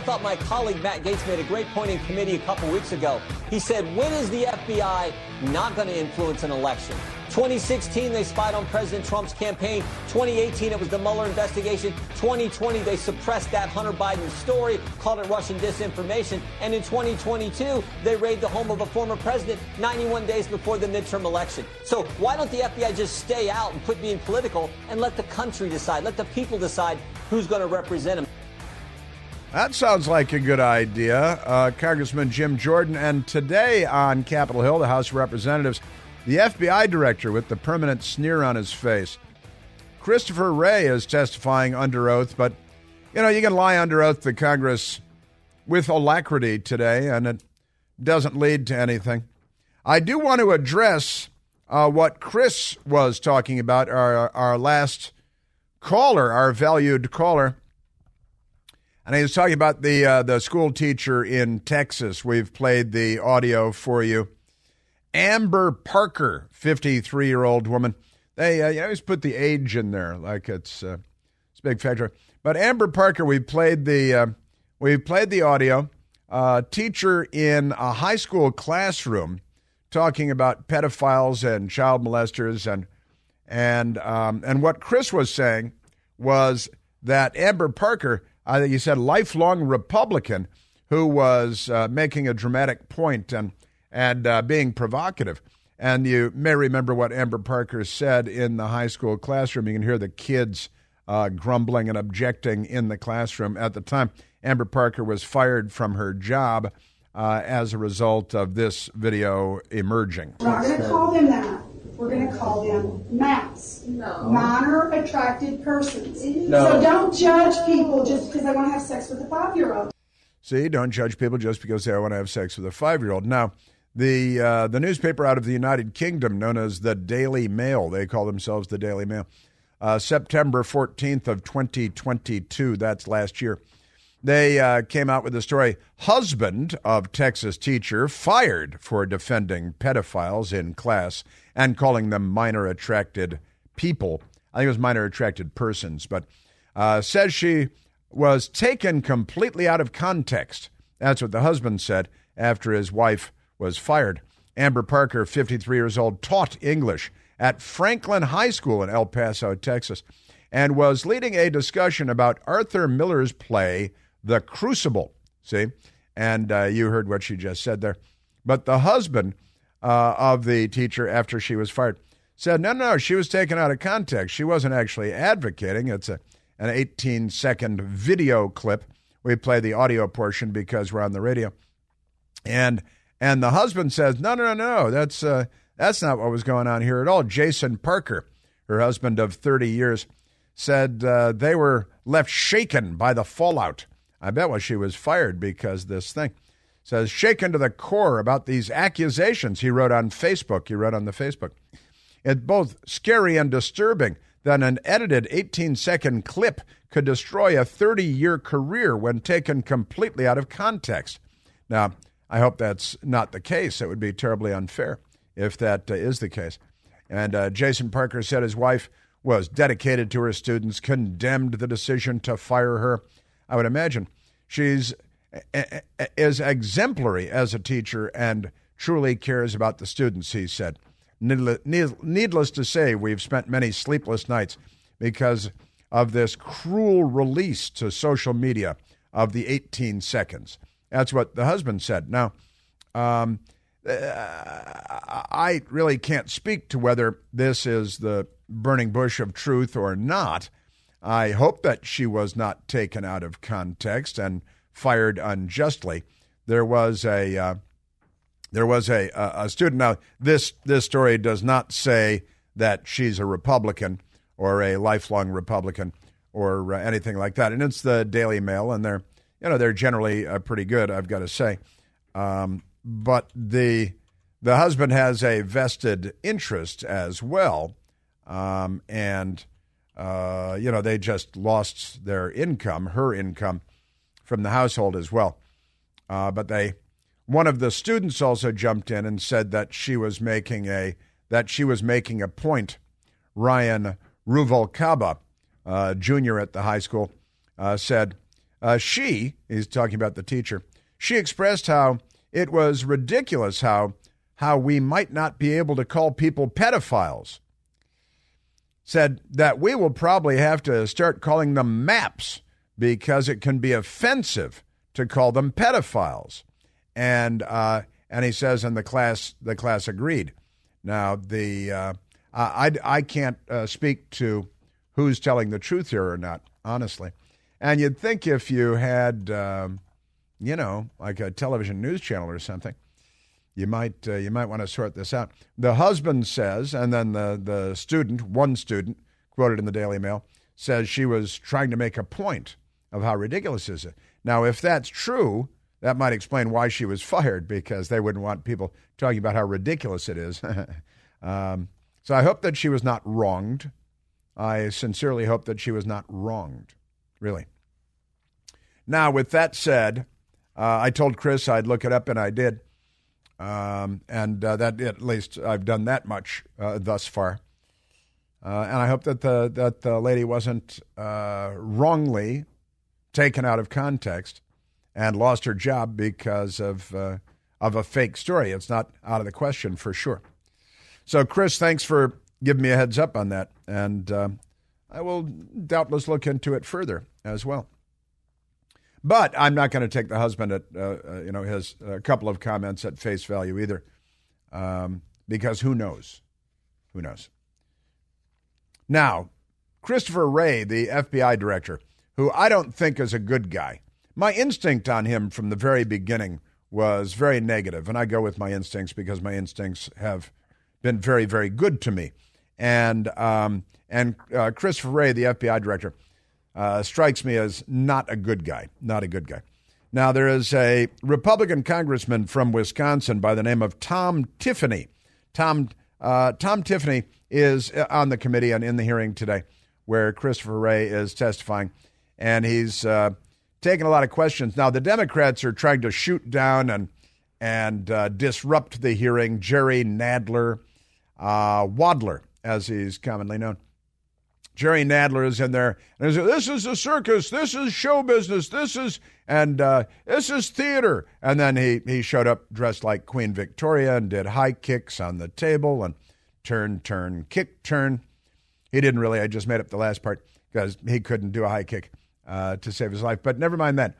I thought my colleague Matt Gaetz made a great point in committee a couple weeks ago. He said, when is the FBI not going to influence an election? 2016, they spied on President Trump's campaign. 2018, it was the Mueller investigation. 2020, they suppressed that Hunter Biden story, called it Russian disinformation. And in 2022, they raided the home of a former president 91 days before the midterm election. So why don't the FBI just stay out and quit being political and let the country decide, let the people decide who's going to represent them? That sounds like a good idea. Uh, Congressman Jim Jordan. And today on Capitol Hill, the House of Representatives, the FBI director with the permanent sneer on his face. Christopher Wray is testifying under oath, but you know, you can lie under oath to Congress with alacrity today, and it doesn't lead to anything. I do want to address uh, what Chris was talking about, our, our last caller, our valued caller. And he was talking about the uh, the school teacher in Texas. We've played the audio for you. Amber Parker, 53 year old woman. They uh, you always put the age in there like it's uh, it's a big factor. But Amber Parker, we played the uh, we played the audio. Uh, teacher in a high school classroom talking about pedophiles and child molesters and and um, and what Chris was saying was that Amber Parker, Think he said, lifelong Republican who was uh, making a dramatic point and and uh, being provocative. And you may remember what Amber Parker said in the high school classroom. You can hear the kids uh, grumbling and objecting in the classroom at the time. Amber Parker was fired from her job uh, as a result of this video emerging. Not going to call them that. We're going to call them MAPS. No. Minor attracted persons. No. So don't judge people just because they want to have sex with a five year old. See, don't judge people just because they want to have sex with a five year old. Now, the uh, the newspaper out of the United Kingdom, known as the Daily Mail, they call themselves the Daily Mail. Uh, September 14th of 2022, that's last year. They uh, came out with the story husband of Texas teacher fired for defending pedophiles in class and calling them minor attracted people. I think it was minor attracted persons, but uh, says she was taken completely out of context. That's what the husband said after his wife was fired. Amber Parker, 53 years old, taught English at Franklin High School in El Paso, Texas, and was leading a discussion about Arthur Miller's play, The Crucible. See? And uh, you heard what she just said there. But the husband uh, of the teacher, after she was fired, said, no, no, she was taken out of context. She wasn't actually advocating. It's a, an 18 second video clip. We play the audio portion because we're on the radio. And and the husband says, "No, no, no, no. That's uh, that's not what was going on here at all." Jason Parker, her husband of 30 years, said uh, they were left shaken by the fallout. I bet when she was fired because this thing says shaken to the core about these accusations. He wrote on Facebook. He wrote on the Facebook. It's both scary and disturbing that an edited 18 second clip could destroy a 30 year career when taken completely out of context. Now, I hope that's not the case. It would be terribly unfair if that uh, is the case. And uh, Jason Parker said his wife was dedicated to her students, condemned the decision to fire her. I would imagine she's as exemplary as a teacher and truly cares about the students, he said. Needless to say, we've spent many sleepless nights because of this cruel release to social media of the 18 seconds. That's what the husband said. Now, um, I really can't speak to whether this is the burning bush of truth or not. I hope that she was not taken out of context and fired unjustly. There was a uh, there was a, a student. Now, this this story does not say that she's a Republican or a lifelong Republican or uh, anything like that. And it's the Daily Mail, and they're you know they're generally uh, pretty good, I've got to say. Um, but the the husband has a vested interest as well, um, and uh, you know they just lost their income, her income, from the household as well. Uh, but they, one of the students also jumped in and said that she was making a that she was making a point. Ryan Ruvalcaba, uh, junior at the high school, uh, said Uh, she, is talking about the teacher, she expressed how it was ridiculous how how we might not be able to call people pedophiles. Said that we will probably have to start calling them maps because it can be offensive to call them pedophiles. And uh, and he says, and the class the class agreed. Now the uh, I I can't uh, speak to who's telling the truth here or not, honestly. And you'd think if you had, um, you know, like a television news channel or something, you might uh, you might want to sort this out. The husband says, and then the the student, one student, quoted in the Daily Mail, says she was trying to make a point of how ridiculous is it. Now, if that's true, that might explain why she was fired because they wouldn't want people talking about how ridiculous it is. um, so I hope that she was not wronged. I sincerely hope that she was not wronged. Really. Now, with that said, uh, I told Chris I'd look it up, and I did. Um, and uh, that at least I've done that much uh, thus far. Uh, and I hope that the that the lady wasn't uh, wrongly taken out of context and lost her job because of uh, of a fake story. It's not out of the question for sure. So, Chris, thanks for giving me a heads up on that, and I will doubtless look into it further as well. But I'm not going to take the husband at uh, uh, you know his uh, couple of comments at face value either, um, because who knows, who knows. Now, Christopher Wray, the FBI director, who I don't think is a good guy. My instinct on him from the very beginning was very negative, and I go with my instincts because my instincts have been very, very good to me. And um, and uh, Christopher Wray, the FBI director, uh, strikes me as not a good guy. Not a good guy. Now, there is a Republican congressman from Wisconsin by the name of Tom Tiffany. Tom, uh, Tom Tiffany is on the committee and in the hearing today where Christopher Wray is testifying, and he's uh, taking a lot of questions. Now, the Democrats are trying to shoot down and and uh, disrupt the hearing. Jerry Nadler, uh, Wadler, as he's commonly known. Jerry Nadler is in there, and says, "This is a circus. This is show business. This is and uh, this is theater." And then he he showed up dressed like Queen Victoria and did high kicks on the table and turn, turn, kick, turn. He didn't really. I just made up the last part because he couldn't do a high kick uh, to save his life. But never mind that.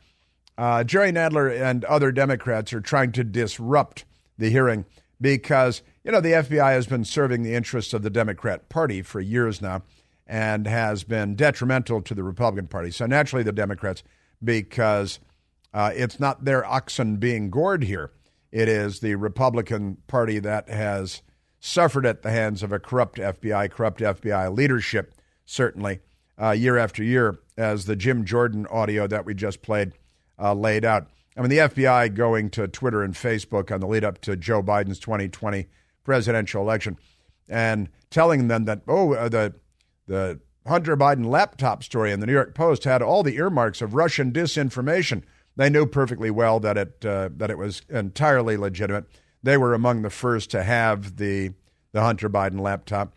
Uh, Jerry Nadler and other Democrats are trying to disrupt the hearing because you know the FBI has been serving the interests of the Democrat Party for years now and has been detrimental to the Republican Party. So naturally, the Democrats, because uh, it's not their oxen being gored here, it is the Republican Party that has suffered at the hands of a corrupt FBI, corrupt FBI leadership, certainly, uh, year after year, as the Jim Jordan audio that we just played uh, laid out. I mean, the FBI going to Twitter and Facebook on the lead up to Joe Biden's 2020 presidential election and telling them that, oh, uh, the the Hunter Biden laptop story in the New York Post had all the earmarks of Russian disinformation. They knew perfectly well that it uh, that it was entirely legitimate. They were among the first to have the the Hunter Biden laptop.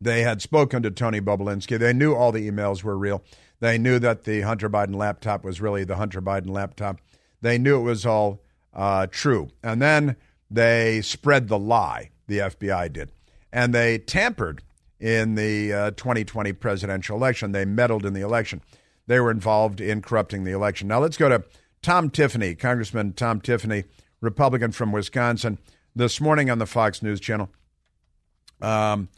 They had spoken to Tony Bobulinski. They knew all the emails were real. They knew that the Hunter Biden laptop was really the Hunter Biden laptop. They knew it was all uh, true. And then they spread the lie, the FBI did. And they tampered in the uh, 2020 presidential election. They meddled in the election. They were involved in corrupting the election. Now let's go to Tom Tiffany, Congressman Tom Tiffany, Republican from Wisconsin, this morning on the Fox News Channel, um,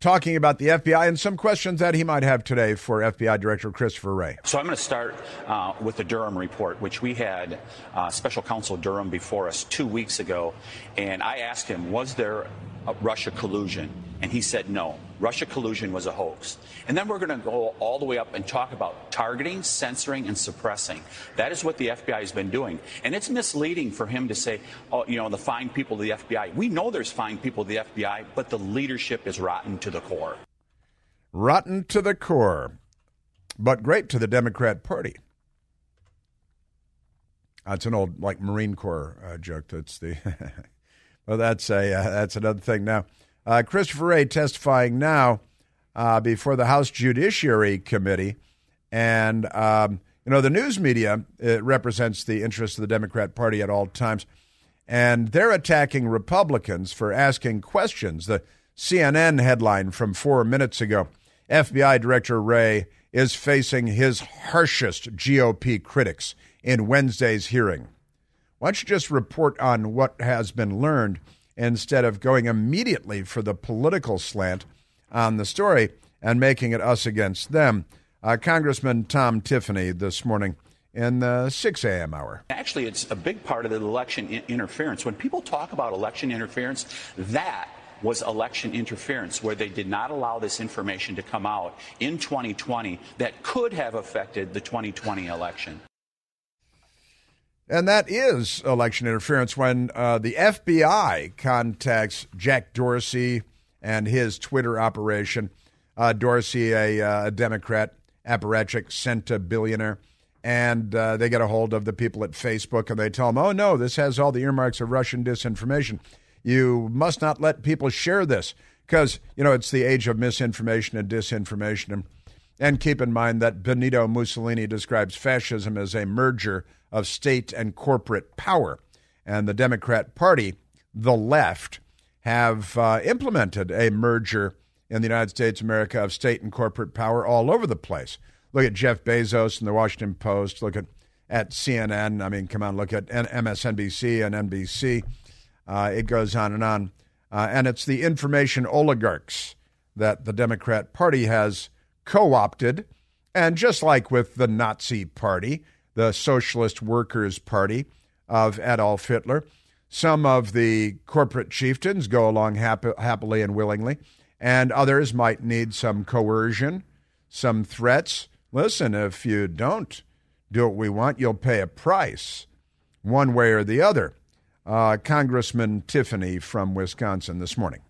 talking about the FBI and some questions that he might have today for FBI Director Christopher Wray. So I'm going to start uh, with the Durham report, which we had uh, Special Counsel Durham before us two weeks ago, and I asked him, was there Russia collusion? And he said no. Russia collusion was a hoax. And then we're going to go all the way up and talk about targeting, censoring, and suppressing. That is what the FBI has been doing. And it's misleading for him to say, oh, you know, the fine people of the FBI. We know there's fine people of the FBI, but the leadership is rotten to the core. Rotten to the core, but great to the Democrat Party. That's an old, like Marine Corps uh, joke. That's the, well, that's a uh, that's another thing now. Uh, Christopher Wray testifying now uh, before the House Judiciary Committee. And, um, You know, the news media represents the interests of the Democrat Party at all times, and they're attacking Republicans for asking questions. The CNN headline from four minutes ago FBI Director Wray is facing his harshest GOP critics in Wednesday's hearing. Why don't you just report on what has been learned instead of going immediately for the political slant on the story and making it us against them? Uh, Congressman Tom Tiffany this morning in the 6 a.m. hour. Actually, it's a big part of the election I- interference. When people talk about election interference, that was election interference, where they did not allow this information to come out in 2020 that could have affected the 2020 election. And that is election interference when uh, the FBI contacts Jack Dorsey and his Twitter operation. Uh, Dorsey, a, uh, a Democrat, apparatchik, sent a billionaire, and uh, they get a hold of the people at Facebook and they tell them, oh, no, this has all the earmarks of Russian disinformation. You must not let people share this because, you know, it's the age of misinformation and disinformation. And, and keep in mind that Benito Mussolini describes fascism as a merger of state and corporate power. And the Democrat Party, the left, have uh, implemented a merger in the United States of America of state and corporate power all over the place. Look at Jeff Bezos and the Washington Post. Look at, at CNN. I mean, come on, look at MSNBC and NBC. Uh, it goes on and on. Uh, and it's the information oligarchs that the Democrat Party has co opted. And just like with the Nazi Party, the Socialist Workers' Party of Adolf Hitler, some of the corporate chieftains go along happy, happily and willingly, and others might need some coercion, some threats. Listen, if you don't do what we want, you'll pay a price, one way or the other uh, Congressman Tiffany from Wisconsin this morning.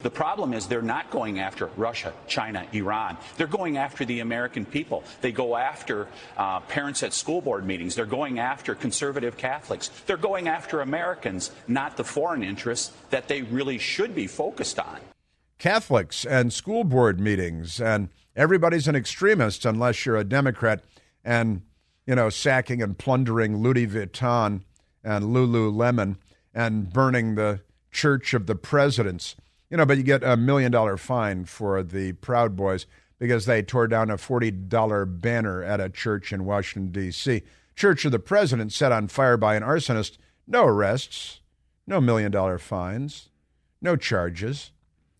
The problem is they're not going after Russia, China, Iran. They're going after the American people. They go after uh, parents at school board meetings. They're going after conservative Catholics. They're going after Americans, not the foreign interests that they really should be focused on. Catholics and school board meetings, and everybody's an extremist unless you're a Democrat and, you know, sacking and plundering Louis Vuitton and Lululemon and burning the Church of the Presidents. You know, but you get a million dollar fine for the Proud Boys because they tore down a $40 banner at a church in Washington, D.C. Church of the President set on fire by an arsonist. No arrests, no million dollar fines, no charges.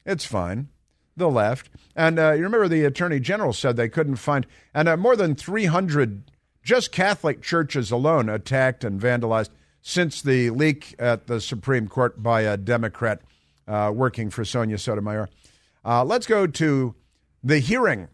It's fine. The left. And uh, you remember the Attorney General said they couldn't find, and uh, more than 300 just Catholic churches alone attacked and vandalized since the leak at the Supreme Court by a Democrat uh, working for Sonia Sotomayor. Uh, let's go to the hearing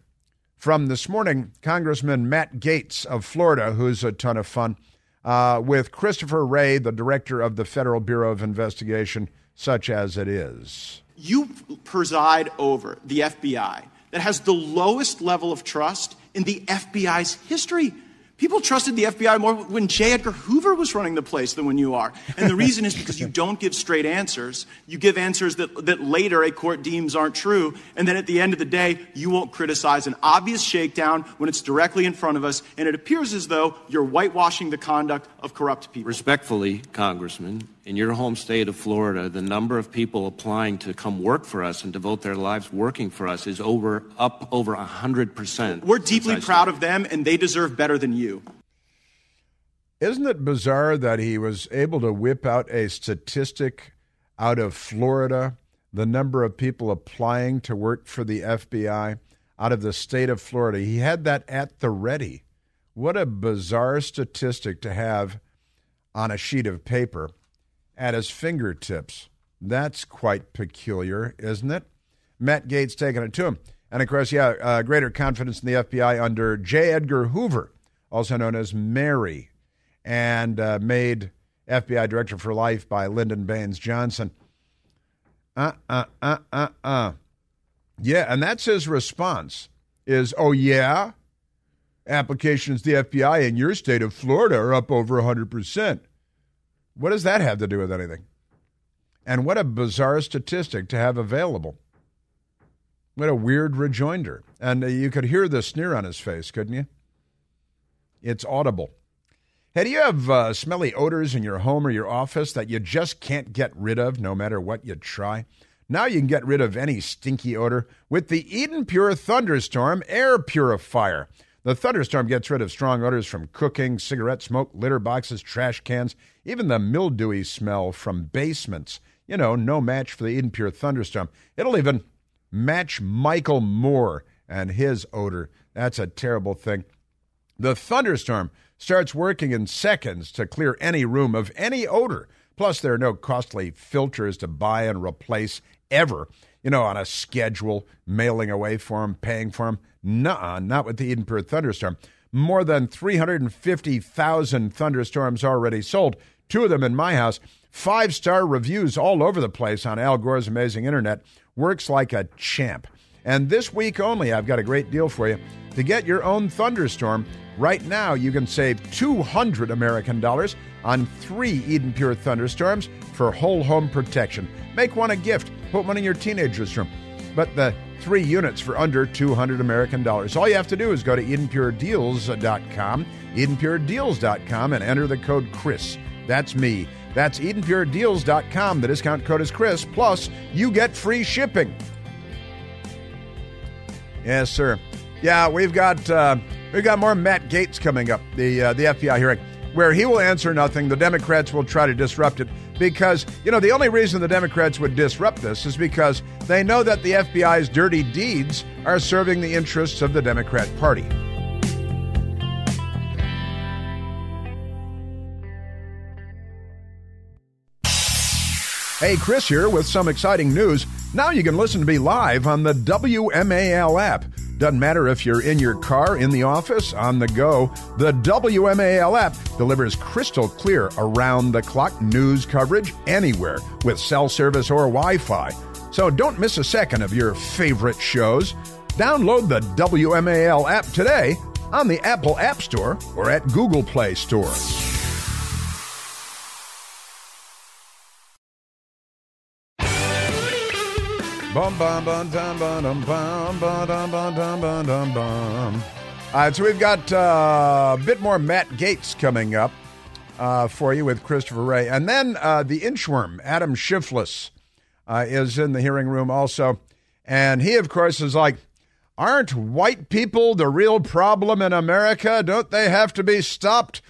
from this morning. Congressman Matt Gaetz of Florida, who's a ton of fun, uh, with Christopher Wray, the director of the Federal Bureau of Investigation, such as it is. You preside over the FBI that has the lowest level of trust in the FBI's history. People trusted the FBI more when J. Edgar Hoover was running the place than when you are. And the reason is because you don't give straight answers. You give answers that, that later a court deems aren't true. And then at the end of the day, you won't criticize an obvious shakedown when it's directly in front of us. And it appears as though you're whitewashing the conduct of corrupt people. Respectfully, Congressman, in your home state of Florida, the number of people applying to come work for us and devote their lives working for us is over up over 100%. We're deeply proud of them and they deserve better than you. Isn't it bizarre that he was able to whip out a statistic out of Florida, the number of people applying to work for the FBI out of the state of Florida? He had that at the ready. What a bizarre statistic to have on a sheet of paper at his fingertips. That's quite peculiar, isn't it? Matt Gaetz taking it to him. And of course, yeah, uh, greater confidence in the FBI under J. Edgar Hoover, also known as Mary, and uh, made FBI director for life by Lyndon Baines Johnson. Uh, uh, uh, uh, uh. Yeah, and that's his response is, oh, yeah? Applications to the FBI in your state of Florida are up over 100%. What does that have to do with anything? And what a bizarre statistic to have available. What a weird rejoinder. And uh, you could hear the sneer on his face, couldn't you? It's audible. Hey, do you have uh, smelly odors in your home or your office that you just can't get rid of no matter what you try? Now you can get rid of any stinky odor with the Eden Pure Thunderstorm Air Purifier. The Thunderstorm gets rid of strong odors from cooking, cigarette smoke, litter boxes, trash cans, even the mildewy smell from basements. You know, no match for the Eden Pure Thunderstorm. It'll even match Michael Moore and his odor. That's a terrible thing. The Thunderstorm starts working in seconds to clear any room of any odor. Plus, there are no costly filters to buy and replace ever, you know, on a schedule, mailing away for them, paying for them. Nuh not with the Eden Pure Thunderstorm. More than 350,000 thunderstorms already sold, two of them in my house. Five star reviews all over the place on Al Gore's amazing internet. Works like a champ. And this week only, I've got a great deal for you. To get your own thunderstorm, right now you can save 200 American dollars on three Eden Pure thunderstorms for whole home protection. Make one a gift. Put one in your teenager's room. But the three units for under 200 American dollars. All you have to do is go to EdenPureDeals.com, EdenPureDeals.com, and enter the code Chris. That's me. That's EdenPureDeals.com. The discount code is Chris. Plus, you get free shipping. Yes, sir. Yeah, we've got uh, we've got more Matt Gaetz coming up. The uh, the FBI hearing where he will answer nothing. The Democrats will try to disrupt it because, you know, the only reason the Democrats would disrupt this is because they know that the FBI's dirty deeds are serving the interests of the Democrat Party. Hey, Chris here with some exciting news. Now you can listen to me live on the WMAL app. Doesn't matter if you're in your car, in the office, on the go, the WMAL app delivers crystal clear around the clock news coverage anywhere with cell service or Wi Fi. So don't miss a second of your favorite shows. Download the WMAL app today on the Apple App Store or at Google Play Store. All right, so we've got uh, a bit more Matt Gaetz coming up uh, for you with Christopher Wray, and then uh, the inchworm Adam Shifless uh, is in the hearing room also, and he of course is like, "Aren't white people the real problem in America? Don't they have to be stopped?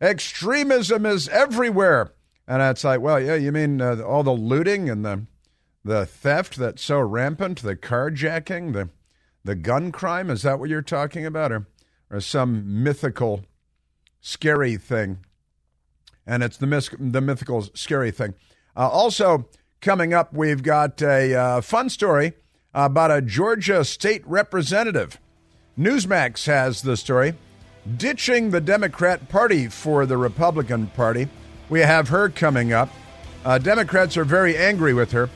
Extremism is everywhere." And it's like, well, yeah, you mean uh, all the looting and the the theft that's so rampant, the carjacking, the the gun crime? Is that what you're talking about, or or some mythical, scary thing? And it's the mis- the mythical, scary thing. Uh, also coming up, we've got a uh, fun story about a Georgia state representative. Newsmax has the story. Ditching the Democrat Party for the Republican Party. We have her coming up. Uh, Democrats are very angry with her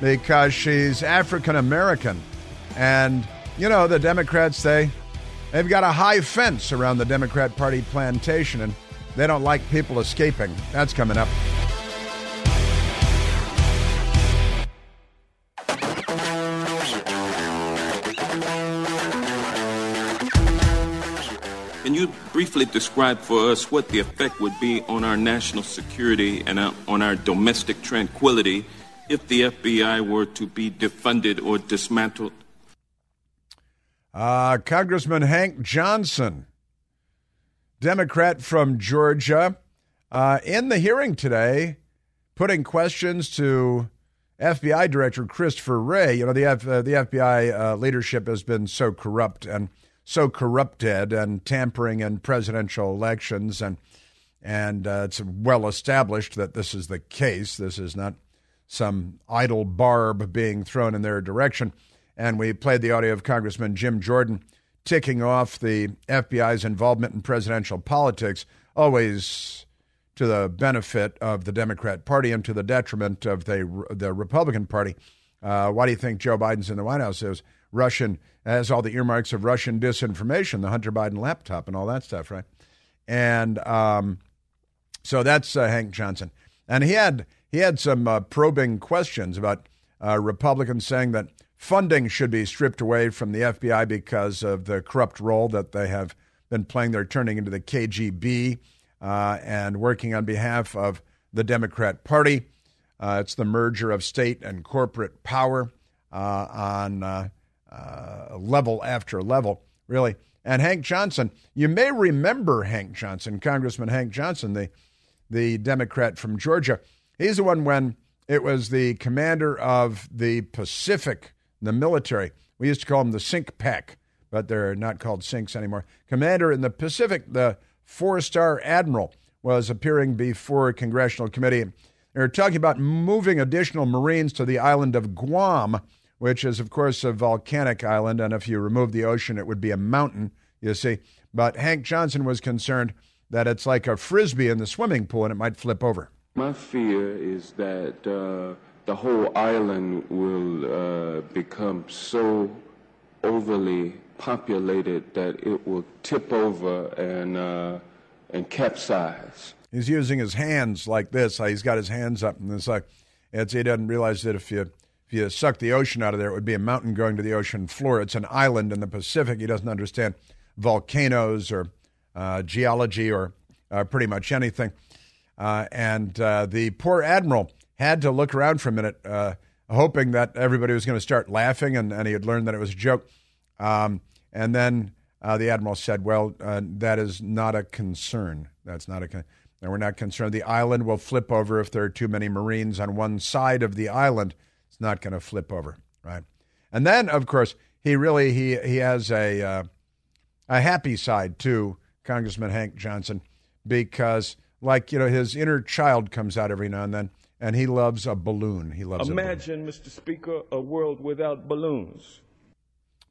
because she's African American. And, you know, the Democrats, they, they've got a high fence around the Democrat Party plantation, and they don't like people escaping. That's coming up. Can you briefly describe for us what the effect would be on our national security and on our domestic tranquility if the FBI were to be defunded or dismantled? Uh, Congressman Hank Johnson, Democrat from Georgia, uh, in the hearing today, putting questions to FBI Director Christopher Wray. You know, the, F, uh, the FBI uh, leadership has been so corrupt and so corrupted and tampering in presidential elections, and and uh, it's well established that this is the case. This is not some idle barb being thrown in their direction. And we played the audio of Congressman Jim Jordan ticking off the FBI's involvement in presidential politics, always to the benefit of the Democrat Party and to the detriment of the the Republican Party. Uh, why do you think Joe Biden's in the White House? Is Russian has all the earmarks of Russian disinformation, the Hunter Biden laptop, and all that stuff, right? And um, so that's uh, Hank Johnson, and he had he had some uh, probing questions about uh, Republicans saying that funding should be stripped away from the FBI because of the corrupt role that they have been playing They're turning into the KGB uh, and working on behalf of the Democrat Party. Uh, it's the merger of state and corporate power uh, on uh, level after level, really. And Hank Johnson, you may remember Hank Johnson, Congressman Hank Johnson, the the Democrat from Georgia. He's the one when it was the commander of the Pacific, the military. We used to call him the CINCPAC, but they're not called Sinks anymore. Commander in the Pacific, the four star admiral, was appearing before a congressional committee. They were talking about moving additional Marines to the island of Guam, which is, of course, a volcanic island. And if you remove the ocean, it would be a mountain, you see. But Hank Johnson was concerned that it's like a frisbee in the swimming pool and it might flip over. My fear is that uh, the whole island will uh, become so overly populated that it will tip over and uh, and capsize. He's using his hands like this. He's got his hands up, and it's like it's, he doesn't realize that if you if you suck the ocean out of there, it would be a mountain going to the ocean floor. It's an island in the Pacific. He doesn't understand volcanoes or uh, geology or uh, pretty much anything. Uh, and uh, the poor admiral had to look around for a minute, uh, hoping that everybody was going to start laughing and, and he had learned that it was a joke. Um, and then uh, the admiral said, Well, that is not a concern. That's not a concern. We're not concerned. The island will flip over if there are too many Marines on one side of the island. It's not going to flip over, right? And then, of course, he really he he has a uh, a happy side too, Congressman Hank Johnson, because like you know his inner child comes out every now and then, and he loves a balloon. He loves. Imagine, Mr. Speaker, a world without balloons.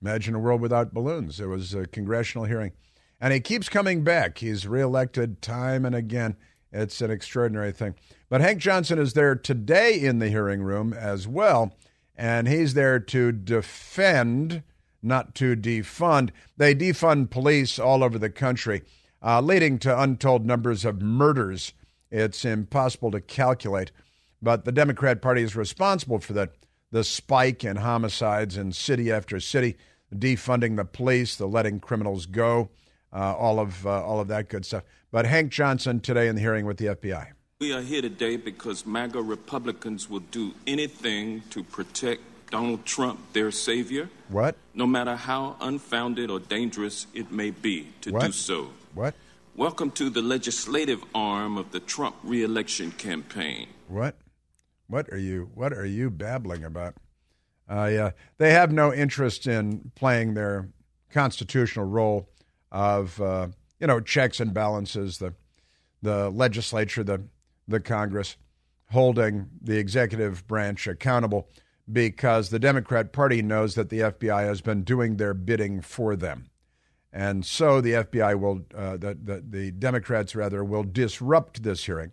Imagine a world without balloons. There was a congressional hearing, and he keeps coming back. He's reelected time and again. It's an extraordinary thing. But Hank Johnson is there today in the hearing room as well, and he's there to defend, not to defund. They defund police all over the country uh, leading to untold numbers of murders. It's impossible to calculate, but the Democrat Party is responsible for that. The spike in homicides in city after city, defunding the police, the letting criminals go, all of uh, all of that good stuff. But Hank Johnson today in the hearing with the FBI. We are here today because MAGA Republicans will do anything to protect Donald Trump, their savior. What? No matter how unfounded or dangerous it may be to what? do so. What? Welcome to the legislative arm of the Trump reelection campaign. What? What are you? What are you babbling about? Uh, yeah, they have no interest in playing their constitutional role of uh, you know checks and balances. The the legislature, the the Congress, holding the executive branch accountable because the Democrat Party knows that the FBI has been doing their bidding for them. And so the FBI will, uh, the, the, the Democrats rather, will disrupt this hearing.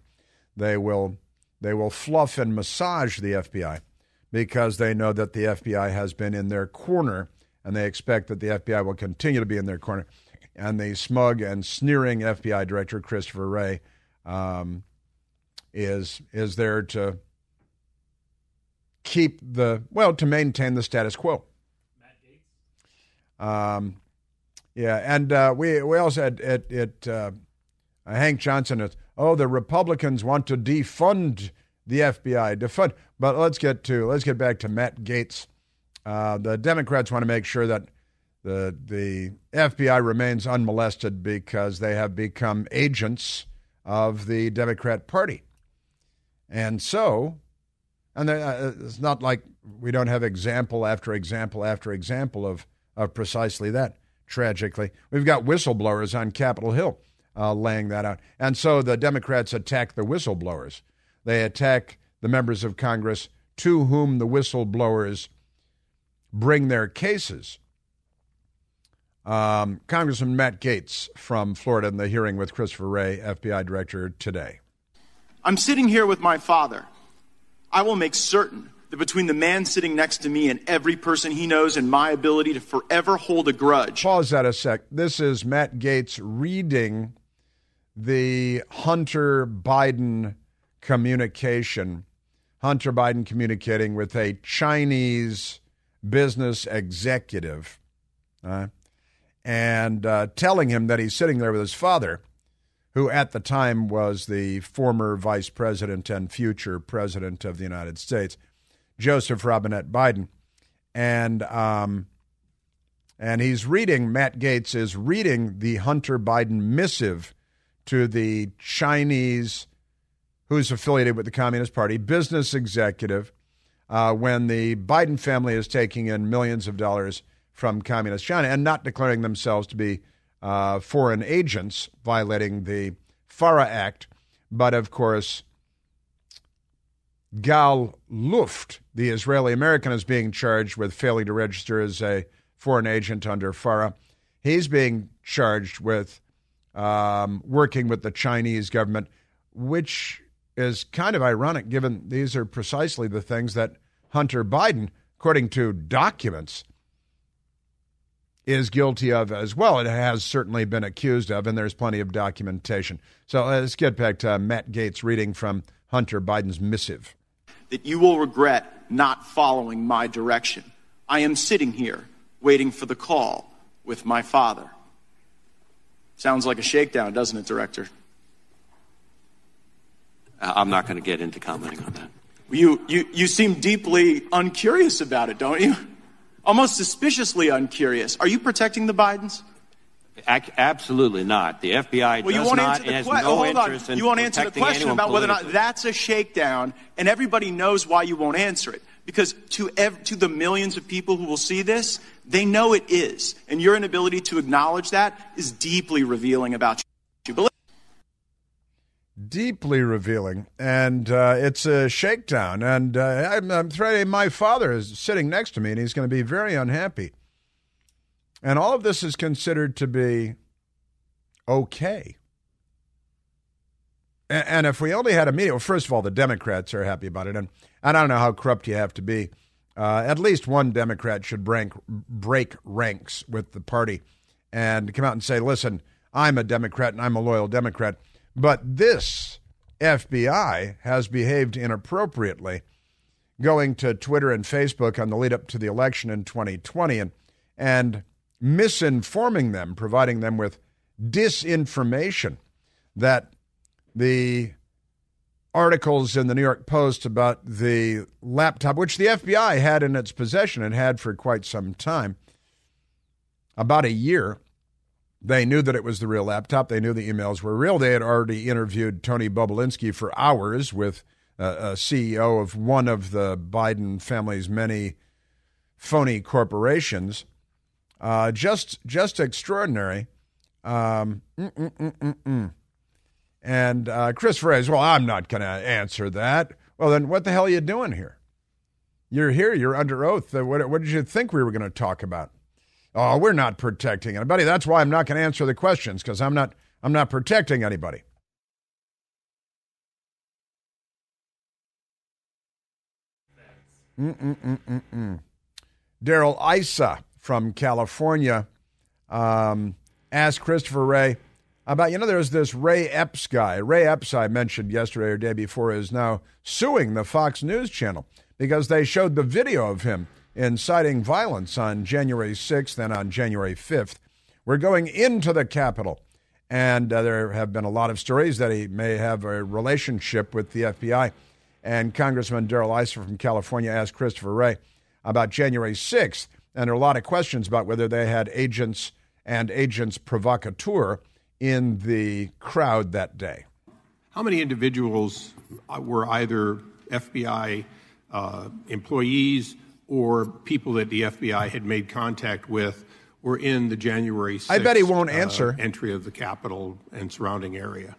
They will, they will fluff and massage the FBI because they know that the FBI has been in their corner and they expect that the FBI will continue to be in their corner. And the smug and sneering FBI Director Christopher Wray um, is is there to keep the well to maintain the status quo. Um, yeah, and uh, we we also had it, it uh, Hank Johnson is oh the Republicans want to defund the FBI defund, but let's get to let's get back to Matt Gaetz. Uh, the Democrats want to make sure that the the FBI remains unmolested because they have become agents of the Democrat Party, and so and uh, it's not like we don't have example after example after example of, of precisely that, tragically. We've got whistleblowers on Capitol Hill uh, laying that out. And so the Democrats attack the whistleblowers. They attack the members of Congress to whom the whistleblowers bring their cases. Um, Congressman Matt Gaetz from Florida in the hearing with Christopher Wray, FBI director, today. I'm sitting here with my father. I will make certain that between the man sitting next to me and every person he knows and my ability to forever hold a grudge. Pause that a sec. This is Matt Gaetz reading the Hunter Biden communication. Hunter Biden communicating with a Chinese business executive. Uh, and uh, telling him that he's sitting there with his father, who at the time was the former vice president and future president of the United States, Joseph Robinette Biden, and um, and he's reading. Matt Gaetz is reading the Hunter Biden missive to the Chinese, who's affiliated with the Communist Party, business executive, uh, when the Biden family is taking in millions of dollars from Communist China and not declaring themselves to be uh, foreign agents, violating the FARA Act, but of course, Gal Luft, the Israeli American, is being charged with failing to register as a foreign agent under FARA. He's being charged with um, working with the Chinese government, which is kind of ironic given these are precisely the things that Hunter Biden, according to documents, is guilty of as well. It has certainly been accused of, and there's plenty of documentation. So uh, let's get back to Matt Gaetz reading from Hunter Biden's missive. That you will regret not following my direction. I am sitting here waiting for the call with my father. Sounds like a shakedown, doesn't it, Director? I'm not going to get into commenting on that. You, you, you seem deeply uncurious about it, don't you? Almost suspiciously uncurious. Are you protecting the Bidens? absolutely not. The FBI well, does you won't not answer the has que- no oh, hold interest on. in You won't answer the question about whether or not that's a shakedown, and everybody knows why you won't answer it. Because to, ev- to the millions of people who will see this, they know it is. And your inability to acknowledge that is deeply revealing about you. Deeply revealing. And uh, it's a shakedown. And uh, I'm, I'm threatening my father is sitting next to me, and he's going to be very unhappy. And all of this is considered to be okay. And, and if we only had a meeting, well, first of all, the Democrats are happy about it. And, and I don't know how corrupt you have to be. Uh, at least one Democrat should break, break ranks with the party and come out and say, listen, I'm a Democrat and I'm a loyal Democrat. But this FBI has behaved inappropriately, going to Twitter and Facebook on the lead up to the election in 2020 and, and misinforming them, providing them with disinformation that the articles in the New York Post about the laptop, which the FBI had in its possession and had for quite some time, about a year. They knew that it was the real laptop. They knew the emails were real. They had already interviewed Tony Bobulinski for hours with uh, a CEO of one of the Biden family's many phony corporations. Uh, just, just extraordinary. Um, and uh, Chris says, well, I'm not going to answer that. Well, then what the hell are you doing here? You're here. You're under oath. What, what did you think we were going to talk about? Oh, we're not protecting anybody. That's why I'm not going to answer the questions because I'm not. I'm not protecting anybody. Mm-mm-mm-mm-mm. Darrell Issa from California um, asked Christopher Wray about, you know, there's this Ray Epps guy. Ray Epps, I mentioned yesterday or day before, is now suing the Fox News channel because they showed the video of him inciting violence on January 6th and on January 5th. We're going into the Capitol, and uh, there have been a lot of stories that he may have a relationship with the FBI. And Congressman Darrell Issa from California asked Christopher Wray about January 6th, and there are a lot of questions about whether they had agents and agents provocateur in the crowd that day. How many individuals were either FBI uh, employees or people that the FBI had made contact with were in the January 6th, I bet he won't uh, answer. entry of the Capitol and surrounding area.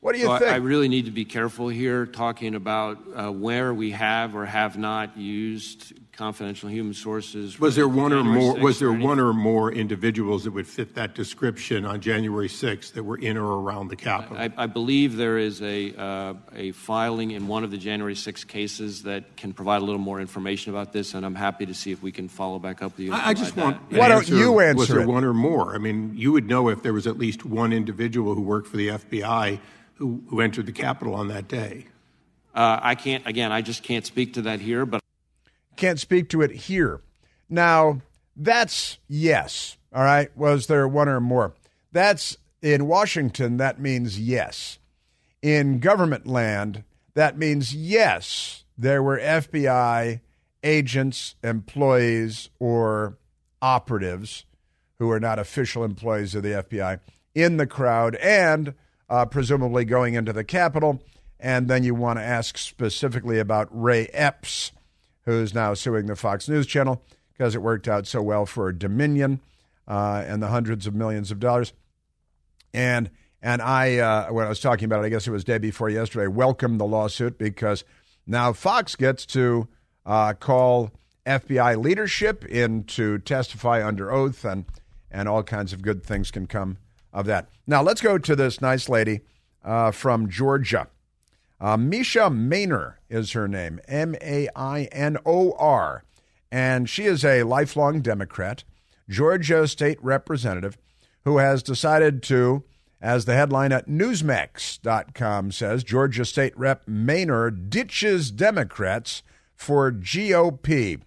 What do you So think? I, I really need to be careful here talking about uh, where we have or have not used confidential human sources. Was there one or more? Was there or one or more individuals that would fit that description on January 6th that were in or around the Capitol? I, I believe there is a, uh, a filing in one of the January 6 cases that can provide a little more information about this, and I'm happy to see if we can follow back up with you. and I, I just want. that. Why don't you answer? Was answer there it? one or more? I mean, you would know if there was at least one individual who worked for the FBI who, who entered the Capitol on that day. Uh, I can't, again, I just can't speak to that here, but Can't speak to it here. Now, that's yes. All right. Was there one or more? That's in Washington, that means yes. In government land, that means yes, there were FBI agents, employees, or operatives who are not official employees of the FBI in the crowd and uh, presumably going into the Capitol. And then you want to ask specifically about Ray Epps, who's now suing the Fox News channel because it worked out so well for Dominion uh, and the hundreds of millions of dollars. And and I, uh, when I was talking about it, I guess it was day before yesterday, welcomed the lawsuit because now Fox gets to uh, call FBI leadership in to testify under oath, and and all kinds of good things can come of that. Now let's go to this nice lady uh, from Georgia. Uh, Mesha Mainor is her name, M A I N O R, and she is a lifelong Democrat, Georgia state representative, who has decided to, as the headline at Newsmax.com says, Georgia State Rep Mainor ditches Democrats for GOP.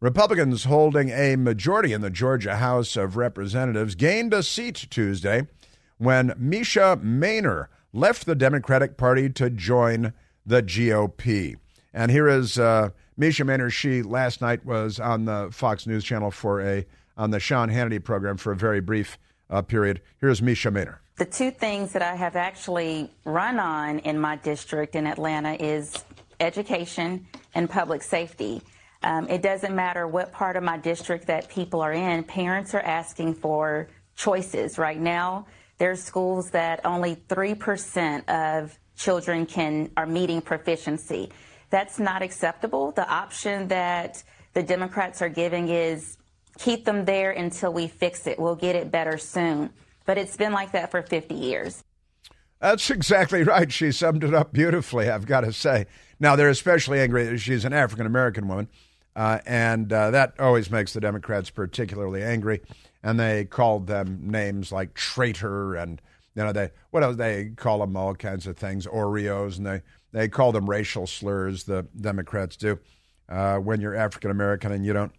Republicans holding a majority in the Georgia House of Representatives gained a seat Tuesday when Mesha Mainor left the Democratic Party to join the GOP. And here is uh, Mainor. She last night was on the Fox News Channel for a on the Sean Hannity program for a very brief uh, period. Here's Mesha Mainor. The two things that I have actually run on in my district in Atlanta is education and public safety. Um, it doesn't matter what part of my district that people are in, parents are asking for choices. Right now, there's schools that only 3% of children can are meeting proficiency. That's not acceptable. The option that the Democrats are giving is keep them there until we fix it. We'll get it better soon. But it's been like that for 50 years. That's exactly right. She summed it up beautifully, I've got to say. Now, they're especially angry she's an African American woman, uh, and uh, that always makes the Democrats particularly angry. And they called them names like traitor and, you know, they, what else? They call them all kinds of things, Oreos, and they, they call them racial slurs, the Democrats do, uh, when you're African American and you don't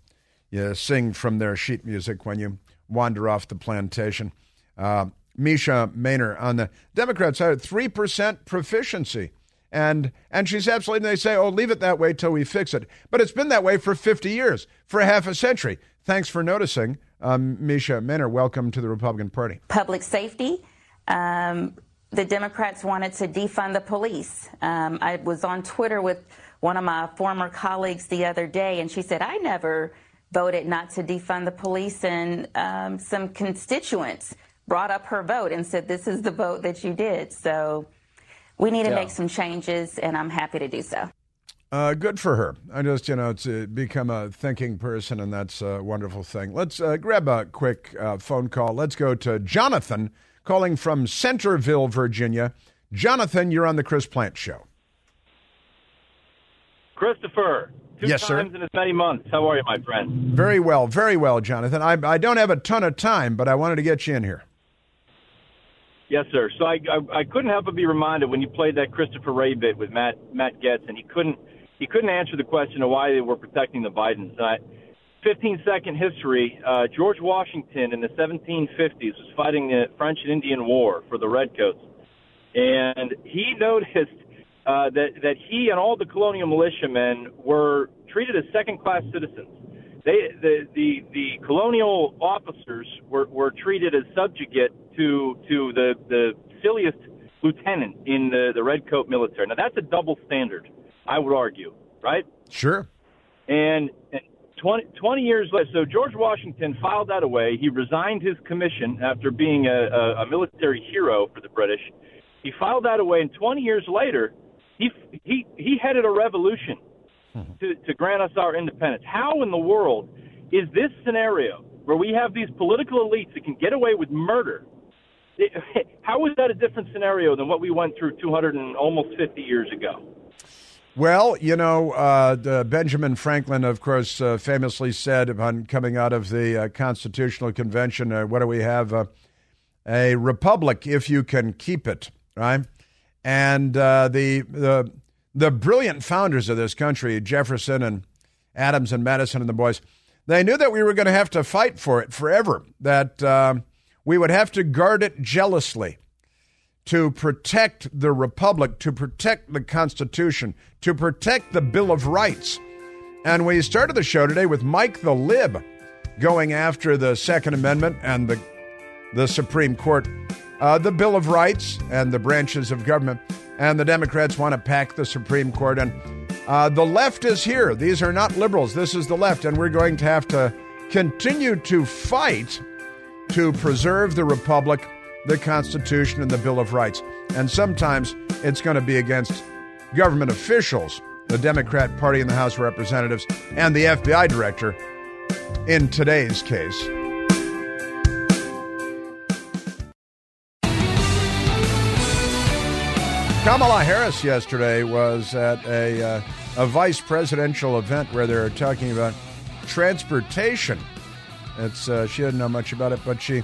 you sing from their sheet music when you wander off the plantation. Uh, Mesha Mainor on the Democrat side, three percent proficiency, and and she's absolutely. They say, "Oh, leave it that way till we fix it." But it's been that way for fifty years, for half a century. Thanks for noticing, um, Mesha Mainor. Welcome to the Republican Party. Public safety. Um, the Democrats wanted to defund the police. Um, I was on Twitter with one of my former colleagues the other day, and she said, "I never." voted not to defund the police, and um, some constituents brought up her vote and said, This is the vote that you did. So we need to yeah. make some changes, and I'm happy to do so. Uh, good for her. I just, you know, to become a thinking person, and that's a wonderful thing. Let's uh, grab a quick uh, phone call. Let's go to Jonathan calling from Centerville, Virginia. Jonathan, you're on the Chris Plante Show. Christopher, two yes, times sir. in as many months. How are you, my friend? Very well, very well, Jonathan. I, I don't have a ton of time, but I wanted to get you in here. Yes, sir. So I, I, I couldn't help but be reminded when you played that Christopher Wray bit with Matt Matt Gaetz, and he couldn't he couldn't answer the question of why they were protecting the Bidens. Uh, 15 second history. Uh, George Washington in the 1750s was fighting the French and Indian War for the Redcoats, and he noticed uh, that that he and all the colonial militiamen were treated as second class citizens. They, the, the, the colonial officers were, were treated as subjugate to, to the, the silliest lieutenant in the, the redcoat military. Now, that's a double standard, I would argue, right? Sure. And, and 20, 20 years later, so George Washington filed that away. He resigned his commission after being a, a, a military hero for the British. He filed that away, and 20 years later, he, he, he headed a revolution hmm. to, to grant us our independence. How in the world is this scenario where we have these political elites that can get away with murder? It, how is that a different scenario than what we went through 200 and almost 50 years ago? Well, you know, uh, Benjamin Franklin, of course, uh, famously said upon coming out of the uh, Constitutional Convention, uh, what do we have? Uh, a republic if you can keep it, right? And uh, the, the the brilliant founders of this country, Jefferson and Adams and Madison and the boys, They knew that we were going to have to fight for it forever, that we would have to guard it jealously to protect the Republic, to protect the Constitution, to protect the Bill of Rights. And we started the show today with Mike the Lib going after the Second Amendment and the, the Supreme Court, uh, the Bill of Rights and the branches of government. And the Democrats want to pack the Supreme Court. And uh, the left is here. These are not liberals. This is the left. And we're going to have to continue to fight to preserve the Republic, the Constitution, and the Bill of Rights. And sometimes it's going to be against government officials, the Democrat Party in the House of Representatives, and the FBI director in today's case. Kamala Harris yesterday was at a, uh, a vice presidential event where they were talking about transportation. It's uh, she didn't know much about it, but she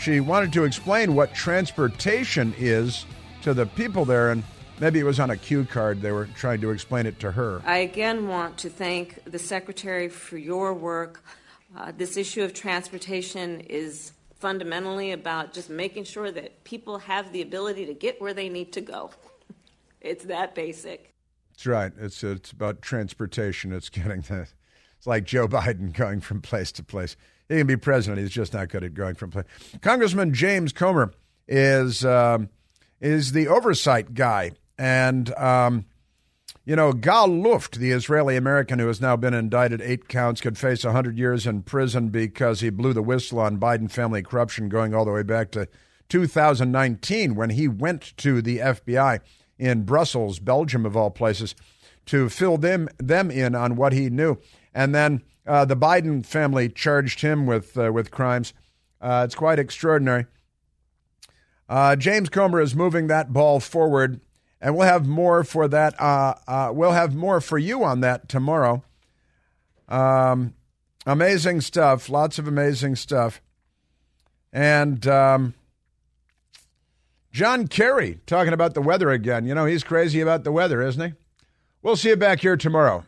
she wanted to explain what transportation is to the people there, and maybe it was on a cue card. They were trying to explain it to her. I again want to thank the secretary for your work. Uh, this issue of transportation is fundamentally about just making sure that people have the ability to get where they need to go. It's that basic. That's right. It's it's about transportation. It's getting the. It's like Joe Biden going from place to place. He can be president. He's just not good at going from place. Congressman James Comer is um, is the oversight guy, and um, you know, Gal Luft, the Israeli American who has now been indicted eight counts, could face 100 years in prison because he blew the whistle on Biden family corruption going all the way back to 2019 when he went to the FBI in Brussels, Belgium, of all places, to fill them, them in on what he knew. And then uh, the Biden family charged him with, uh, with crimes. Uh, it's quite extraordinary. Uh, James Comer is moving that ball forward and we'll have more for that. Uh, uh, we'll have more for you on that tomorrow. Um, amazing stuff, lots of amazing stuff, and um, John Kerry talking about the weather again. You know he's crazy about the weather, isn't he? We'll see you back here tomorrow.